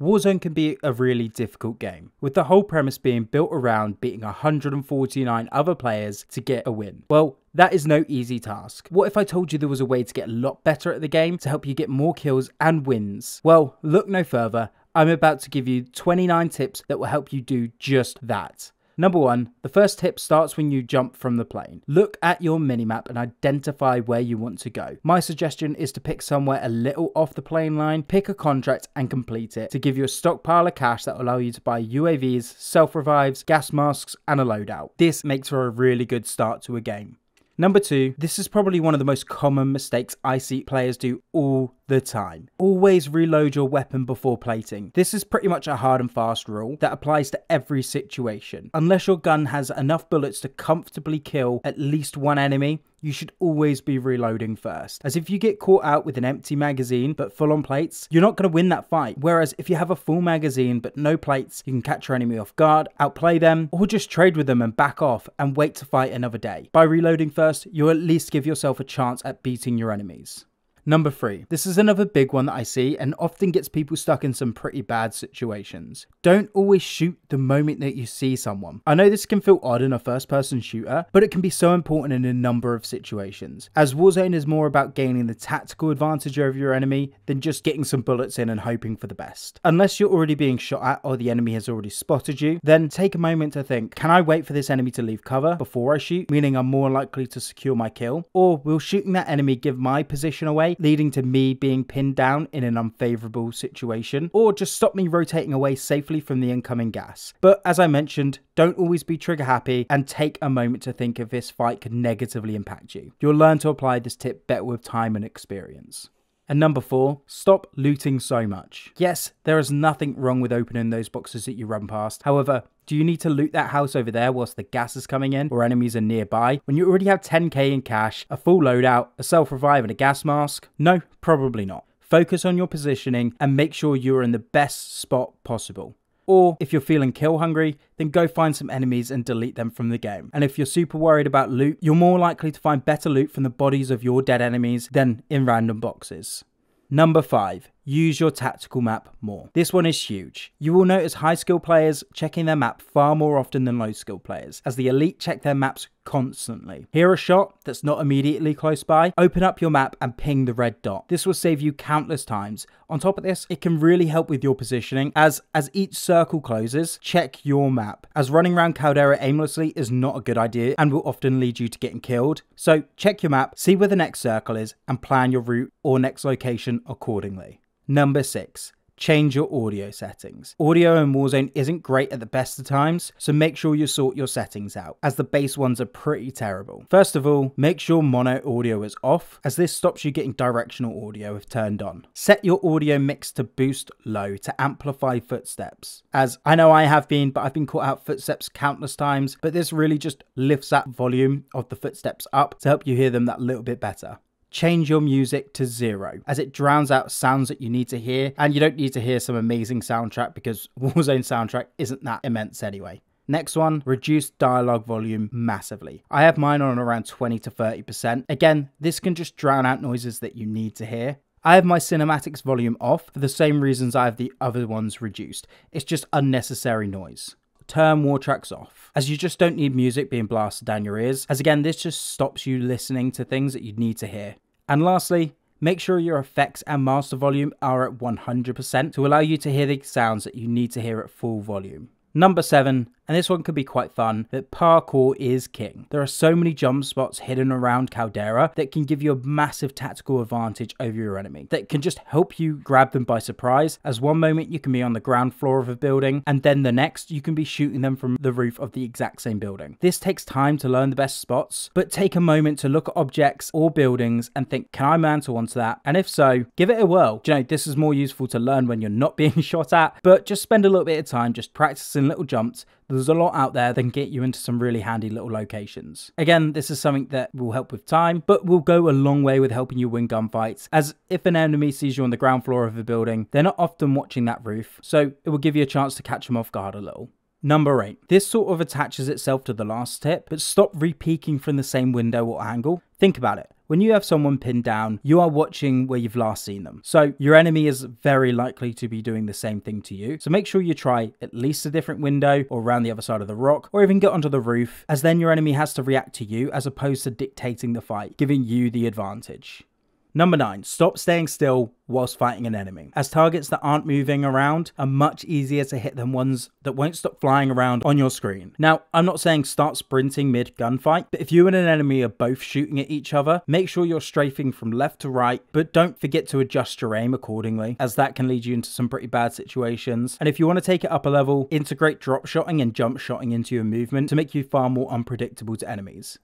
Warzone can be a really difficult game, with the whole premise being built around beating 149 other players to get a win. Well, that is no easy task. What if I told you there was a way to get a lot better at the game to help you get more kills and wins? Well, look no further. I'm about to give you 29 tips that will help you do just that. Number one, the first tip starts when you jump from the plane. Look at your minimap and identify where you want to go. My suggestion is to pick somewhere a little off the plane line, pick a contract and complete it to give you a stockpile of cash that will allow you to buy UAVs, self revives, gas masks, and a loadout. This makes for a really good start to a game. Number two, this is probably one of the most common mistakes I see players do all the time. Always reload your weapon before plating. This is pretty much a hard and fast rule that applies to every situation. Unless your gun has enough bullets to comfortably kill at least one enemy, you should always be reloading first. As if you get caught out with an empty magazine but full on plates, you're not going to win that fight. Whereas if you have a full magazine but no plates, you can catch your enemy off guard, outplay them, or just trade with them and back off and wait to fight another day. By reloading first, you'll at least give yourself a chance at beating your enemies. Number three, this is another big one that I see and often gets people stuck in some pretty bad situations. Don't always shoot the moment that you see someone. I know this can feel odd in a first person shooter, but it can be so important in a number of situations. As Warzone is more about gaining the tactical advantage over your enemy than just getting some bullets in and hoping for the best. Unless you're already being shot at or the enemy has already spotted you, then take a moment to think, can I wait for this enemy to leave cover before I shoot, meaning I'm more likely to secure my kill? Or will shooting that enemy give my position away leading to me being pinned down in an unfavorable situation, or just stop me rotating away safely from the incoming gas. But as I mentioned, don't always be trigger happy and take a moment to think if this fight could negatively impact you. You'll learn to apply this tip better with time and experience. And number four, stop looting so much. Yes, there is nothing wrong with opening those boxes that you run past. However, do you need to loot that house over there whilst the gas is coming in or enemies are nearby when you already have 10k in cash, a full loadout, a self revive, and a gas mask? No, probably not. Focus on your positioning and make sure you are in the best spot possible. Or if you're feeling kill hungry, then go find some enemies and delete them from the game. And if you're super worried about loot, you're more likely to find better loot from the bodies of your dead enemies than in random boxes. Number 5. Use your tactical map more. This one is huge. You will notice high skill players checking their map far more often than low skill players, as the elite check their maps constantly. Hear a shot that's not immediately close by? Open up your map and ping the red dot. This will save you countless times. On top of this, it can really help with your positioning as as each circle closes, check your map. As running around Caldera aimlessly is not a good idea and will often lead you to getting killed. So check your map, see where the next circle is and plan your route or next location accordingly. Number six, change your audio settings. Audio in Warzone isn't great at the best of times, so make sure you sort your settings out, as the base ones are pretty terrible. First of all, make sure mono audio is off, as this stops you getting directional audio if turned on. Set your audio mix to boost low to amplify footsteps, as I know I have been, but I've been caught out footsteps countless times, but this really just lifts that volume of the footsteps up to help you hear them that little bit better change your music to zero as it drowns out sounds that you need to hear and you don't need to hear some amazing soundtrack because Warzone soundtrack isn't that immense anyway. Next one, reduce dialogue volume massively. I have mine on around 20 to 30%. Again, this can just drown out noises that you need to hear. I have my cinematics volume off for the same reasons I have the other ones reduced. It's just unnecessary noise turn war tracks off, as you just don't need music being blasted down your ears, as again, this just stops you listening to things that you need to hear. And lastly, make sure your effects and master volume are at 100% to allow you to hear the sounds that you need to hear at full volume. Number 7, and this one could be quite fun, that parkour is king. There are so many jump spots hidden around Caldera that can give you a massive tactical advantage over your enemy, that can just help you grab them by surprise, as one moment you can be on the ground floor of a building, and then the next you can be shooting them from the roof of the exact same building. This takes time to learn the best spots, but take a moment to look at objects or buildings and think, can I mantle onto that? And if so, give it a whirl. Do you know, this is more useful to learn when you're not being shot at, but just spend a little bit of time just practicing little jumps there's a lot out there that can get you into some really handy little locations. Again, this is something that will help with time, but will go a long way with helping you win gunfights, as if an enemy sees you on the ground floor of a building, they're not often watching that roof, so it will give you a chance to catch them off guard a little. Number 8. This sort of attaches itself to the last tip, but stop re-peeking from the same window or angle. Think about it. When you have someone pinned down, you are watching where you've last seen them. So your enemy is very likely to be doing the same thing to you. So make sure you try at least a different window or around the other side of the rock or even get onto the roof as then your enemy has to react to you as opposed to dictating the fight, giving you the advantage. Number 9. Stop staying still whilst fighting an enemy, as targets that aren't moving around are much easier to hit than ones that won't stop flying around on your screen. Now, I'm not saying start sprinting mid gunfight, but if you and an enemy are both shooting at each other, make sure you're strafing from left to right, but don't forget to adjust your aim accordingly, as that can lead you into some pretty bad situations. And if you want to take it up a level, integrate drop shotting and jump shotting into your movement to make you far more unpredictable to enemies.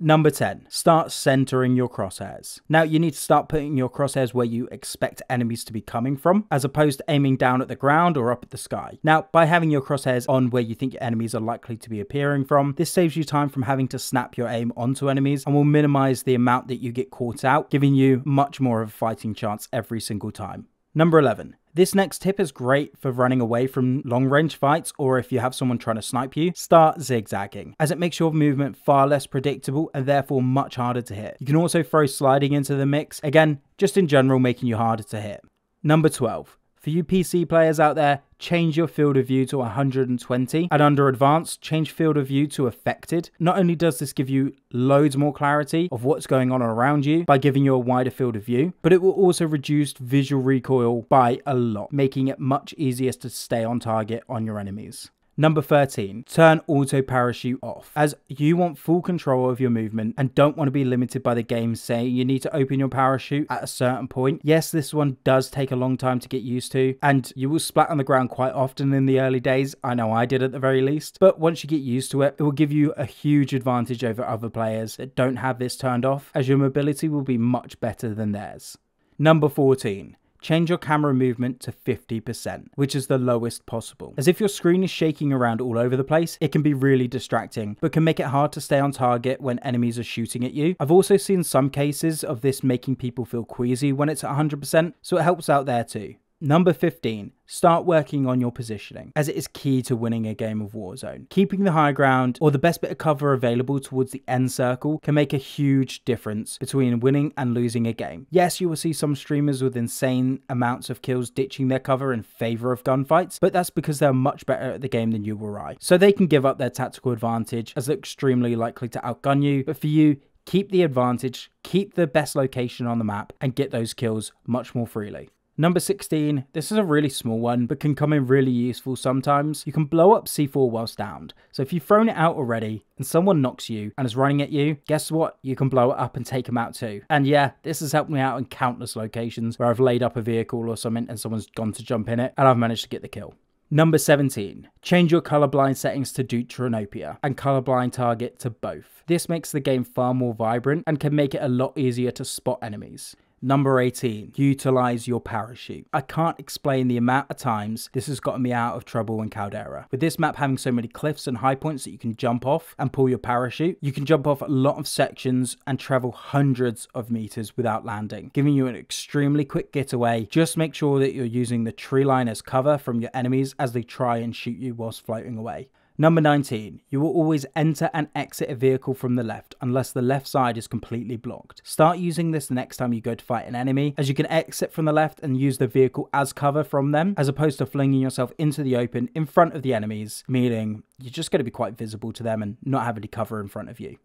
Number 10, start centering your crosshairs. Now you need to start putting your crosshairs where you expect enemies to be coming from, as opposed to aiming down at the ground or up at the sky. Now, by having your crosshairs on where you think your enemies are likely to be appearing from, this saves you time from having to snap your aim onto enemies and will minimize the amount that you get caught out, giving you much more of a fighting chance every single time. Number 11, this next tip is great for running away from long range fights or if you have someone trying to snipe you, start zigzagging, as it makes your movement far less predictable and therefore much harder to hit. You can also throw sliding into the mix, again, just in general making you harder to hit. Number 12. For you PC players out there, change your field of view to 120 and under advanced, change field of view to affected. Not only does this give you loads more clarity of what's going on around you by giving you a wider field of view, but it will also reduce visual recoil by a lot, making it much easier to stay on target on your enemies. Number 13, turn auto parachute off, as you want full control of your movement and don't want to be limited by the game saying you need to open your parachute at a certain point. Yes, this one does take a long time to get used to, and you will splat on the ground quite often in the early days. I know I did at the very least, but once you get used to it, it will give you a huge advantage over other players that don't have this turned off, as your mobility will be much better than theirs. Number 14 change your camera movement to 50%, which is the lowest possible. As if your screen is shaking around all over the place, it can be really distracting, but can make it hard to stay on target when enemies are shooting at you. I've also seen some cases of this making people feel queasy when it's at 100%, so it helps out there too. Number 15, start working on your positioning, as it is key to winning a game of Warzone. Keeping the high ground or the best bit of cover available towards the end circle can make a huge difference between winning and losing a game. Yes, you will see some streamers with insane amounts of kills ditching their cover in favor of gunfights, but that's because they're much better at the game than you or I. So they can give up their tactical advantage as they're extremely likely to outgun you, but for you, keep the advantage, keep the best location on the map, and get those kills much more freely. Number 16, this is a really small one, but can come in really useful sometimes. You can blow up C4 whilst downed. So if you've thrown it out already and someone knocks you and is running at you, guess what? You can blow it up and take them out too. And yeah, this has helped me out in countless locations where I've laid up a vehicle or something and someone's gone to jump in it and I've managed to get the kill. Number 17. Change your colorblind settings to Deuteranopia and colorblind target to both. This makes the game far more vibrant and can make it a lot easier to spot enemies. Number 18, utilize your parachute. I can't explain the amount of times this has gotten me out of trouble in Caldera. With this map having so many cliffs and high points that you can jump off and pull your parachute, you can jump off a lot of sections and travel hundreds of meters without landing, giving you an extremely quick getaway. Just make sure that you're using the tree line as cover from your enemies as they try and shoot you whilst floating away. Number 19. You will always enter and exit a vehicle from the left unless the left side is completely blocked. Start using this the next time you go to fight an enemy as you can exit from the left and use the vehicle as cover from them as opposed to flinging yourself into the open in front of the enemies, meaning you're just going to be quite visible to them and not have any cover in front of you.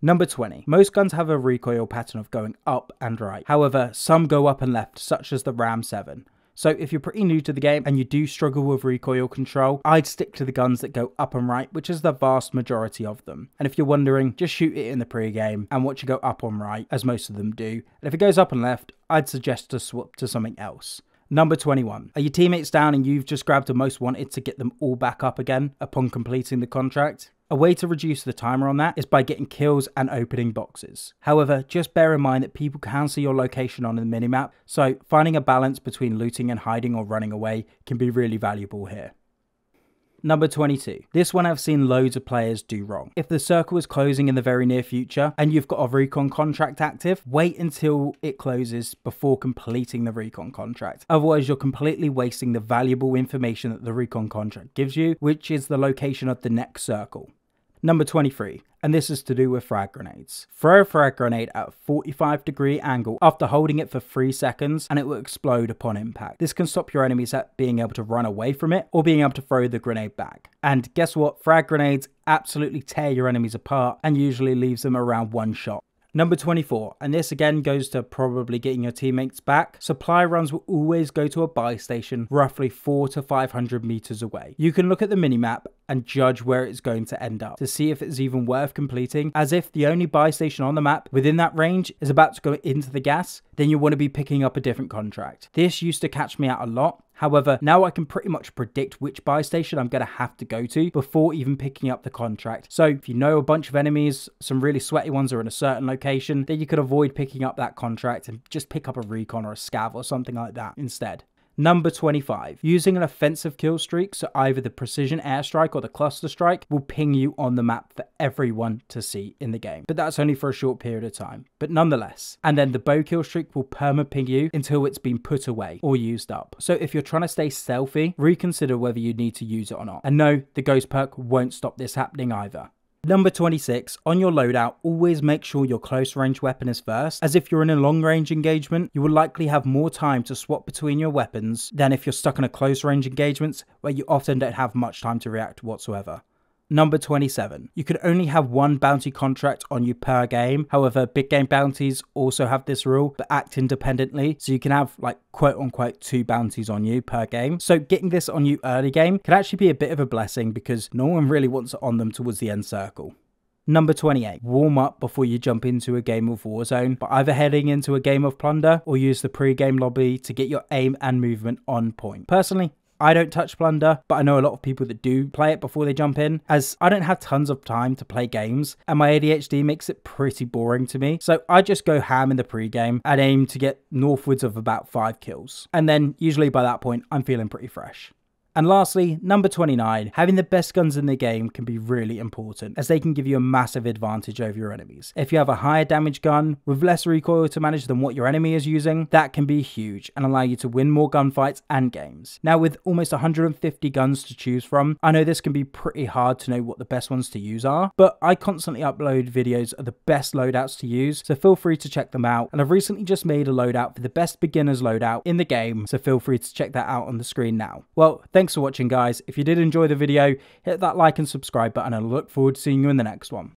Number 20. Most guns have a recoil pattern of going up and right. However, some go up and left, such as the Ram 7. So if you're pretty new to the game and you do struggle with recoil control, I'd stick to the guns that go up and right, which is the vast majority of them. And if you're wondering, just shoot it in the pre-game and watch it go up on right, as most of them do. And if it goes up and left, I'd suggest to swap to something else. Number 21. Are your teammates down and you've just grabbed a most wanted to get them all back up again upon completing the contract? A way to reduce the timer on that is by getting kills and opening boxes. However, just bear in mind that people can see your location on the minimap, so finding a balance between looting and hiding or running away can be really valuable here. Number 22. This one I've seen loads of players do wrong. If the circle is closing in the very near future and you've got a recon contract active, wait until it closes before completing the recon contract. Otherwise, you're completely wasting the valuable information that the recon contract gives you, which is the location of the next circle. Number 23, and this is to do with frag grenades. Throw a frag grenade at a 45 degree angle after holding it for 3 seconds and it will explode upon impact. This can stop your enemies at being able to run away from it or being able to throw the grenade back. And guess what? Frag grenades absolutely tear your enemies apart and usually leaves them around one shot. Number 24, and this again goes to probably getting your teammates back. Supply runs will always go to a buy station roughly 4 to 500 meters away. You can look at the minimap and judge where it's going to end up to see if it's even worth completing, as if the only buy station on the map within that range is about to go into the gas, then you want to be picking up a different contract. This used to catch me out a lot However, now I can pretty much predict which buy station I'm going to have to go to before even picking up the contract. So if you know a bunch of enemies, some really sweaty ones are in a certain location, then you could avoid picking up that contract and just pick up a recon or a scav or something like that instead. Number 25. Using an offensive kill streak, so either the precision airstrike or the cluster strike, will ping you on the map for everyone to see in the game. But that's only for a short period of time. But nonetheless. And then the bow kill streak will perma ping you until it's been put away or used up. So if you're trying to stay stealthy, reconsider whether you need to use it or not. And no, the ghost perk won't stop this happening either. Number 26, on your loadout, always make sure your close range weapon is first, as if you're in a long range engagement, you will likely have more time to swap between your weapons than if you're stuck in a close range engagement where you often don't have much time to react whatsoever. Number 27. You can only have one bounty contract on you per game. However, big game bounties also have this rule, but act independently. So you can have like quote unquote two bounties on you per game. So getting this on you early game can actually be a bit of a blessing because no one really wants it on them towards the end circle. Number 28. Warm up before you jump into a game of Warzone by either heading into a game of Plunder or use the pre-game lobby to get your aim and movement on point. Personally, I don't touch Plunder, but I know a lot of people that do play it before they jump in, as I don't have tons of time to play games, and my ADHD makes it pretty boring to me. So I just go ham in the pre-game and aim to get northwards of about 5 kills. And then usually by that point, I'm feeling pretty fresh. And lastly, number 29, having the best guns in the game can be really important as they can give you a massive advantage over your enemies. If you have a higher damage gun with less recoil to manage than what your enemy is using, that can be huge and allow you to win more gunfights and games. Now with almost 150 guns to choose from, I know this can be pretty hard to know what the best ones to use are, but I constantly upload videos of the best loadouts to use, so feel free to check them out. And I've recently just made a loadout for the best beginners loadout in the game, so feel free to check that out on the screen now. Well, Thanks for watching guys. If you did enjoy the video, hit that like and subscribe button and I look forward to seeing you in the next one.